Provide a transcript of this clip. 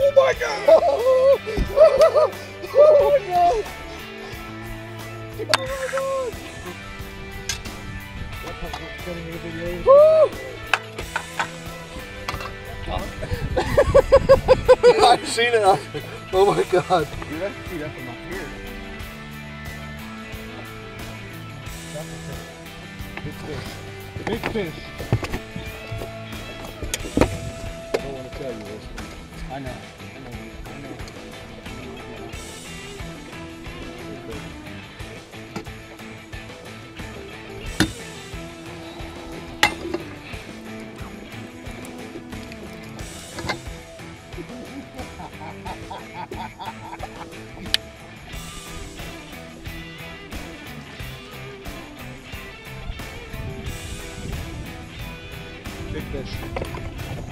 Oh my god! Oh, oh my god! Oh my god! That part's not getting in the video. I've seen it. Oh my god. Dude, I can see that from up here. That's a fish. Big fish. Big fish. I don't want to tell you this. I know. I know. I know. Big fish.